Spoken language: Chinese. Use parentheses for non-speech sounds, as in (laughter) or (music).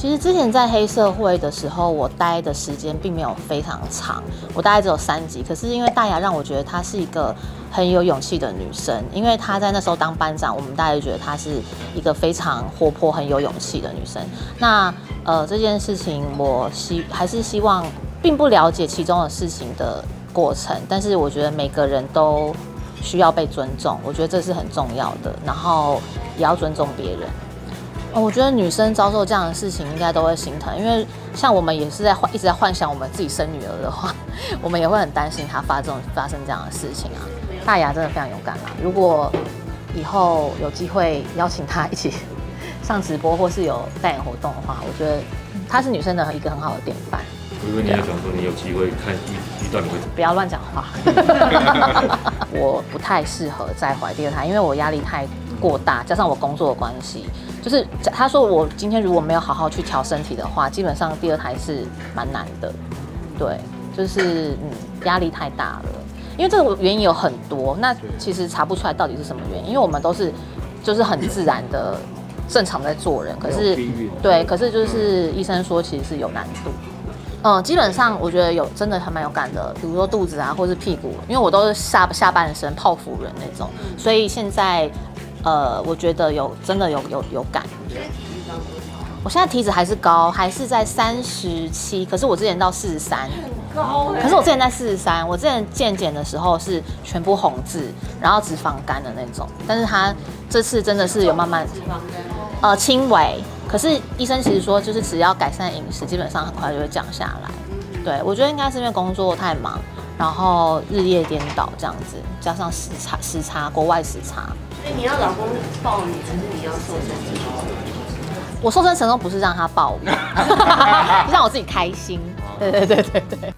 其实之前在黑社会的时候，我待的时间并没有非常长，我大概只有三集。可是因为大牙让我觉得她是一个很有勇气的女生，因为她在那时候当班长，我们大家就觉得她是一个非常活泼、很有勇气的女生。那呃这件事情，我希还是希望，并不了解其中的事情的过程，但是我觉得每个人都需要被尊重，我觉得这是很重要的，然后也要尊重别人。哦，我觉得女生遭受这样的事情，应该都会心疼，因为像我们也是在幻一直在幻想我们自己生女儿的话，(laughs) 我们也会很担心她发这种发生这样的事情啊。大牙真的非常勇敢啊，如果以后有机会邀请她一起 (laughs) 上直播或是有代言活动的话，我觉得她是女生的一个很好的典范。如果你也讲说你有机会看一一段，你会不要乱讲话。(laughs) 我不太适合再怀第二胎，因为我压力太过大，加上我工作的关系。就是他说我今天如果没有好好去调身体的话，基本上第二胎是蛮难的。对，就是嗯压力太大了，因为这个原因有很多，那其实查不出来到底是什么原因，因为我们都是就是很自然的正常在做人，可是对，可是就是医生说其实是有难度。嗯，基本上我觉得有真的还蛮有感的，比如说肚子啊，或是屁股，因为我都是下下半身泡芙人那种，所以现在。呃，我觉得有真的有有有感。我现在体脂还是高，还是在三十七，可是我之前到四十三，高。可是我之前在四十三，我之前健检的时候是全部红字，然后脂肪肝的那种，但是他这次真的是有慢慢呃轻微，可是医生其实说就是只要改善饮食，基本上很快就会降下来。对我觉得应该是因为工作太忙，然后日夜颠倒这样子，加上时差时差国外时差。所以你要老公抱你，还是你要瘦身成功？我瘦身成功不是让他抱我，(laughs) 让我自己开心。对对对对对。